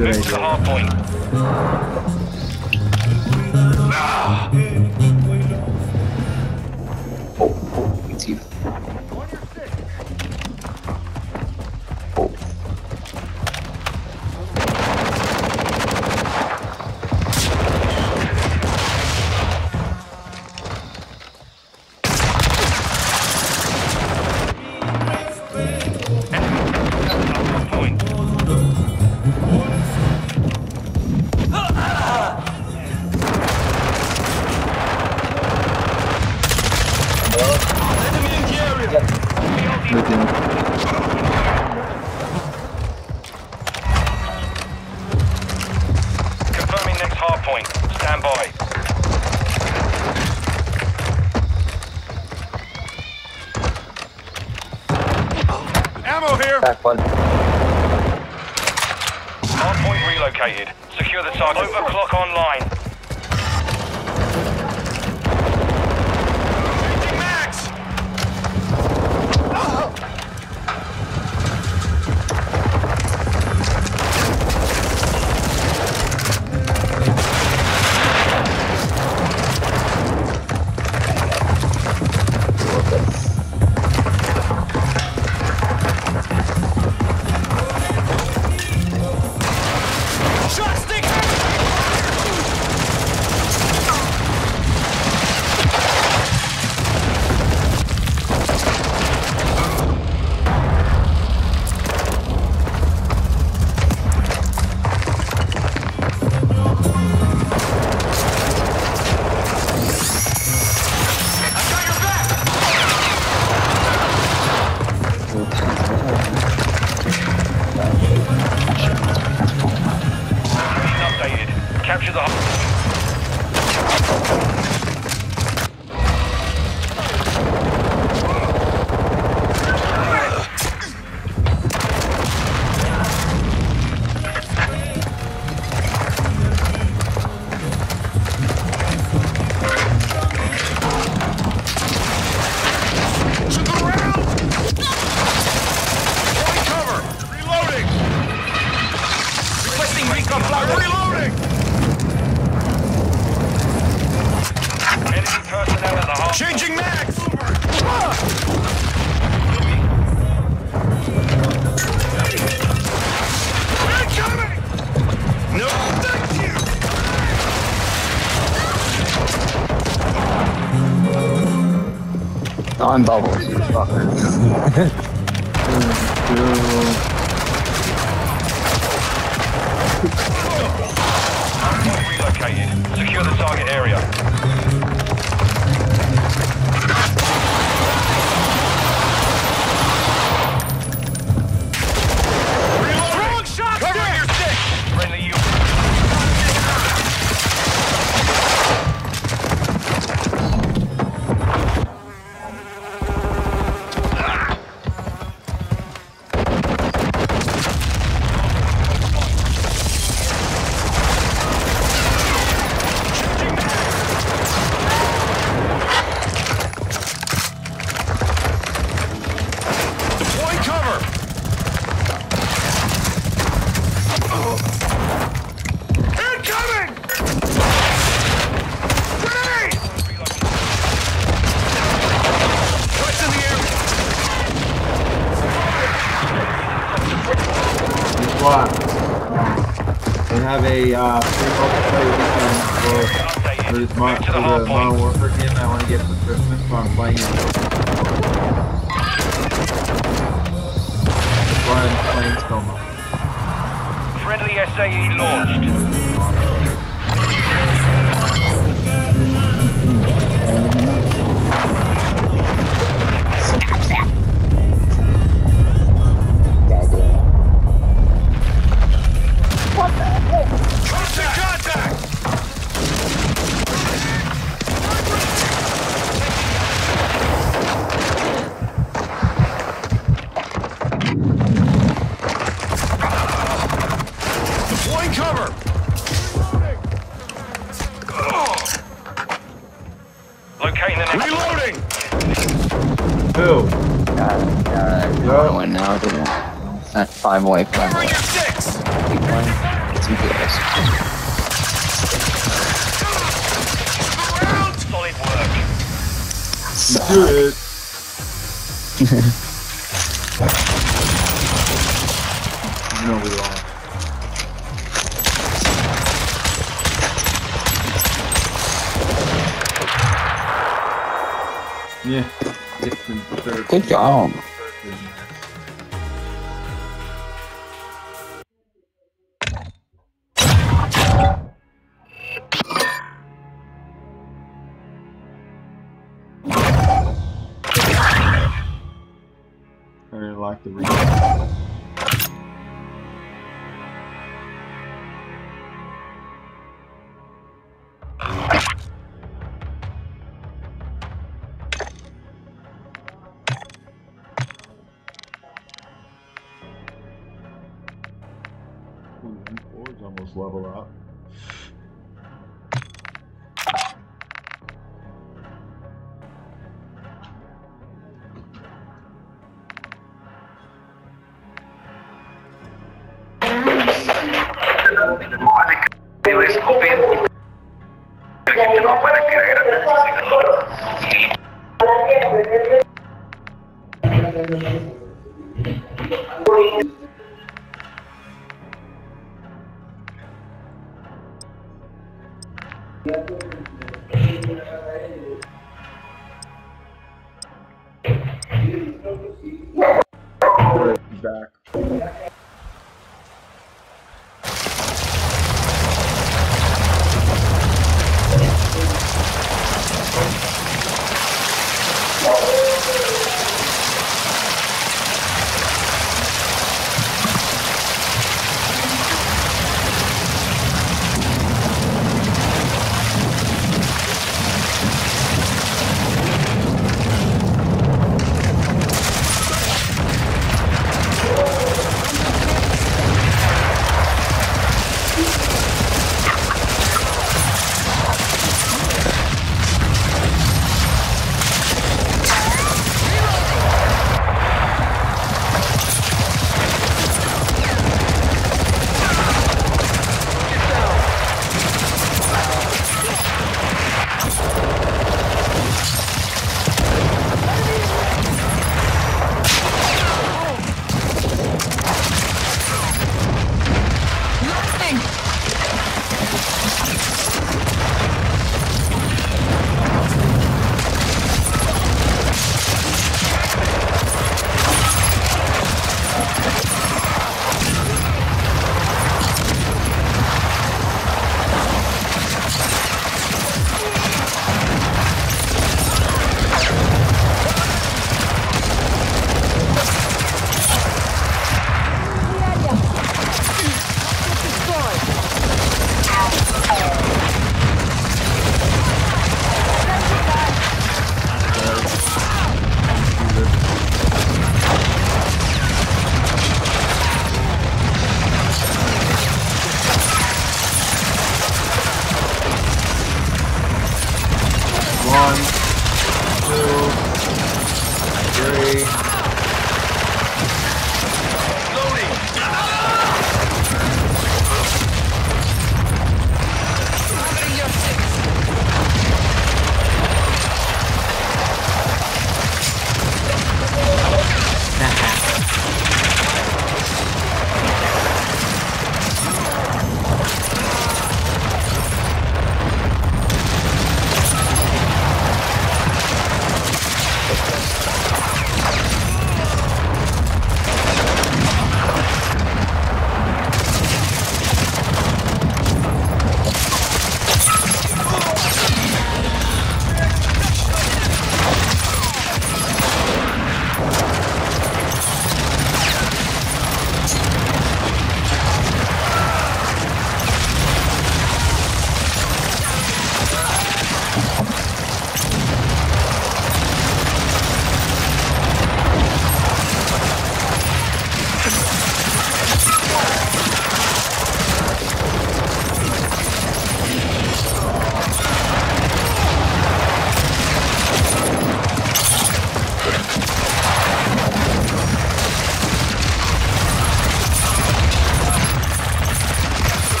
Move to the hard point. Ah. cada Anbau.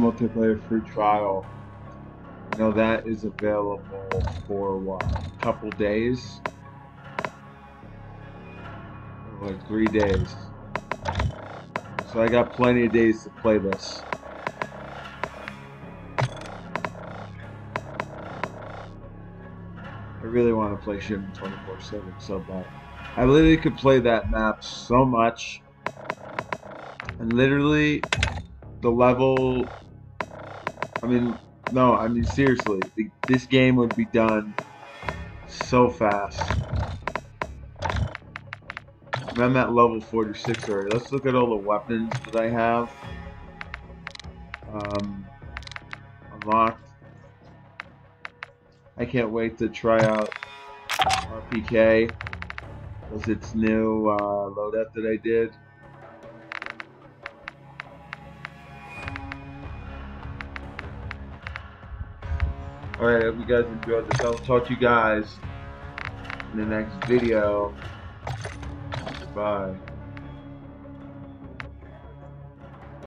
Multiplayer free trial. I know that is available for what? A couple days? Like three days. So I got plenty of days to play this. I really want to play Shipment 24 7 so bad. I literally could play that map so much. And literally, the level. I mean, no, I mean, seriously, this game would be done so fast. I'm at level 46 already. Let's look at all the weapons that I have. Um, unlocked. I can't wait to try out RPK. Was its new uh, loadout that I did. Alright, I hope you guys enjoyed this. I'll talk to you guys in the next video. Bye.